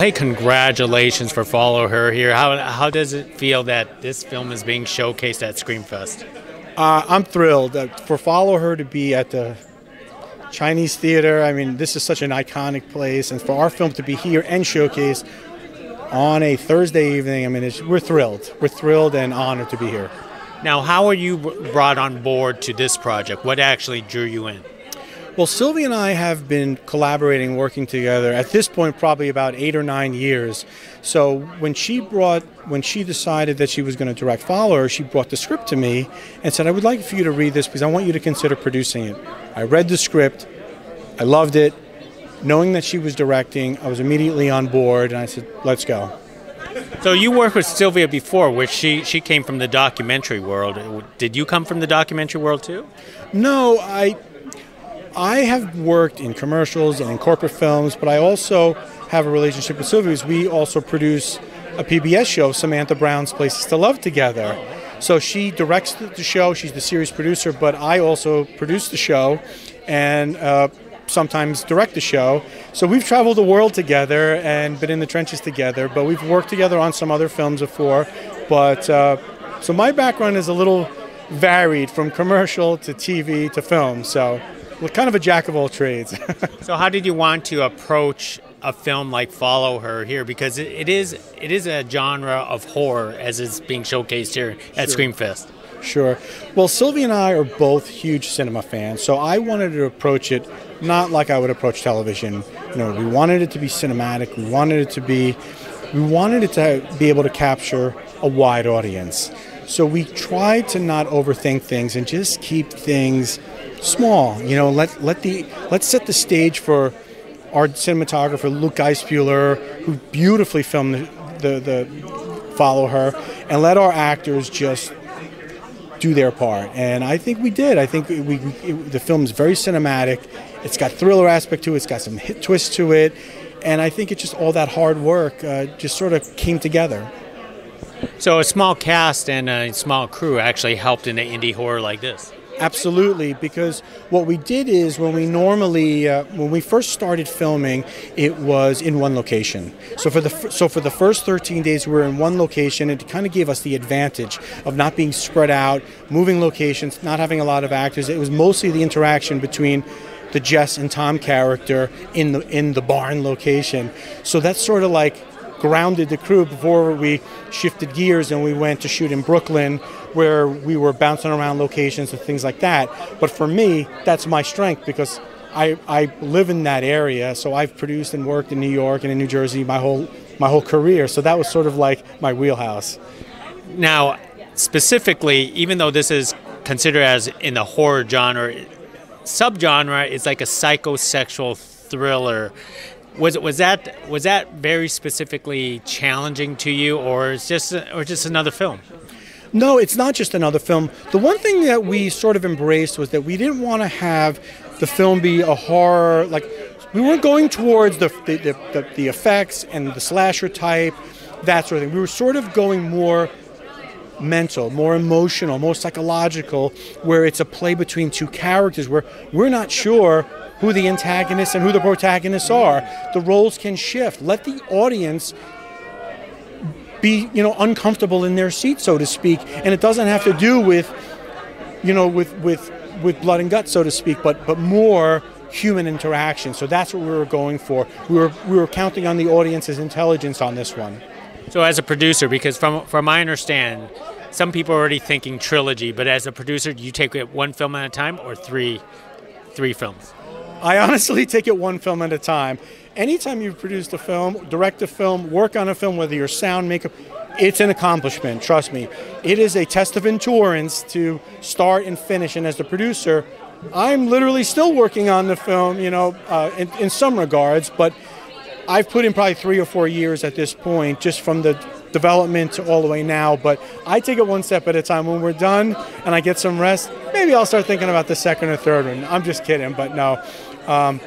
Hey, congratulations for Follow Her here. How, how does it feel that this film is being showcased at Screamfest? Uh, I'm thrilled uh, for Follow Her to be at the Chinese Theater. I mean, this is such an iconic place, and for our film to be here and showcased on a Thursday evening, I mean, we're thrilled. We're thrilled and honored to be here. Now, how are you brought on board to this project? What actually drew you in? Well, Sylvie and I have been collaborating, working together at this point probably about eight or nine years. So when she brought, when she decided that she was going to direct Follow Her, she brought the script to me and said, "I would like for you to read this because I want you to consider producing it." I read the script, I loved it. Knowing that she was directing, I was immediately on board, and I said, "Let's go." So you worked with Sylvia before, which she she came from the documentary world. Did you come from the documentary world too? No, I I have worked in commercials and in corporate films, but I also have a relationship with Sylvia because we also produce a PBS show, Samantha Brown's Places to Love Together. So she directs the show, she's the series producer, but I also produce the show and uh, sometimes direct the show. So we've traveled the world together and been in the trenches together, but we've worked together on some other films before. But uh, so my background is a little varied from commercial to TV to film. So well, kind of a jack of all trades. so, how did you want to approach a film like Follow Her here? Because it, it is it is a genre of horror as it's being showcased here at sure. Screamfest. Sure. Well, Sylvie and I are both huge cinema fans, so I wanted to approach it not like I would approach television. You know, we wanted it to be cinematic. We wanted it to be, we wanted it to be able to capture a wide audience. So we tried to not overthink things and just keep things small. You know, let let the let's set the stage for our cinematographer Luke Geissbuhler, who beautifully filmed the, the, the follow her, and let our actors just do their part. And I think we did. I think we, it, the film is very cinematic. It's got thriller aspect to it. It's got some hit twist to it, and I think it's just all that hard work uh, just sort of came together. So a small cast and a small crew actually helped in an indie horror like this. Absolutely, because what we did is when we normally, uh, when we first started filming, it was in one location. So for the so for the first 13 days, we were in one location. and It kind of gave us the advantage of not being spread out, moving locations, not having a lot of actors. It was mostly the interaction between the Jess and Tom character in the in the barn location. So that's sort of like grounded the crew before we shifted gears and we went to shoot in Brooklyn where we were bouncing around locations and things like that. But for me, that's my strength because I, I live in that area. So I've produced and worked in New York and in New Jersey my whole my whole career. So that was sort of like my wheelhouse. Now, specifically, even though this is considered as in the horror genre, subgenre is like a psychosexual thriller was it was that was that very specifically challenging to you, or is just or just another film? No, it's not just another film. The one thing that we sort of embraced was that we didn't want to have the film be a horror like we weren't going towards the the, the, the effects and the slasher type, that sort of thing. We were sort of going more mental, more emotional, more psychological, where it's a play between two characters where we're not sure who the antagonists and who the protagonists are. The roles can shift. Let the audience be, you know, uncomfortable in their seat, so to speak. And it doesn't have to do with, you know, with with with blood and guts, so to speak, but but more human interaction. So that's what we were going for. We were we were counting on the audience's intelligence on this one. So as a producer, because from from my understand, some people are already thinking trilogy, but as a producer, do you take it one film at a time or three three films? I honestly take it one film at a time. Anytime you've produced a film, direct a film, work on a film, whether you're sound, makeup, it's an accomplishment, trust me. It is a test of endurance to start and finish. And as the producer, I'm literally still working on the film, you know, uh, in, in some regards, but I've put in probably three or four years at this point, just from the development to all the way now. But I take it one step at a time. When we're done and I get some rest, maybe I'll start thinking about the second or third one. I'm just kidding, but no. Um,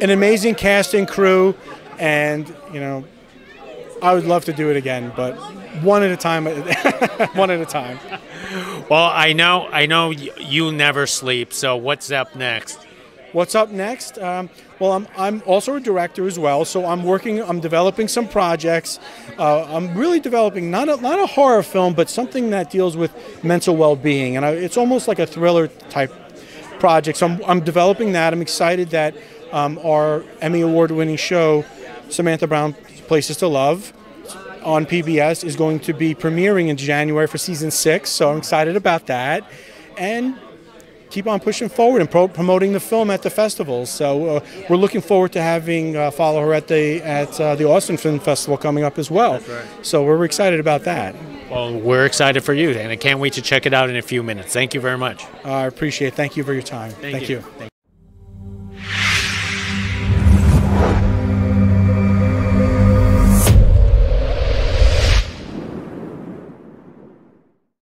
an amazing casting crew, and you know, I would love to do it again, but one at a time. one at a time. Well, I know, I know you never sleep. So what's up next? What's up next? Um, well, Well, I'm, I'm also a director as well, so I'm working. I'm developing some projects. Uh, I'm really developing not a, not a horror film, but something that deals with mental well-being, and I, it's almost like a thriller type project. So I'm, I'm developing that. I'm excited that um, our Emmy Award-winning show, Samantha Brown Places to Love, on PBS is going to be premiering in January for season six. So I'm excited about that, and keep on pushing forward and pro- promoting the film at the festivals. So uh, we're looking forward to having uh, follow her at the at uh, the Austin Film Festival coming up as well. So we're excited about that. Well, we're excited for you, and I can't wait to check it out in a few minutes. Thank you very much. I appreciate. it. Thank you for your time. Thank, you. you.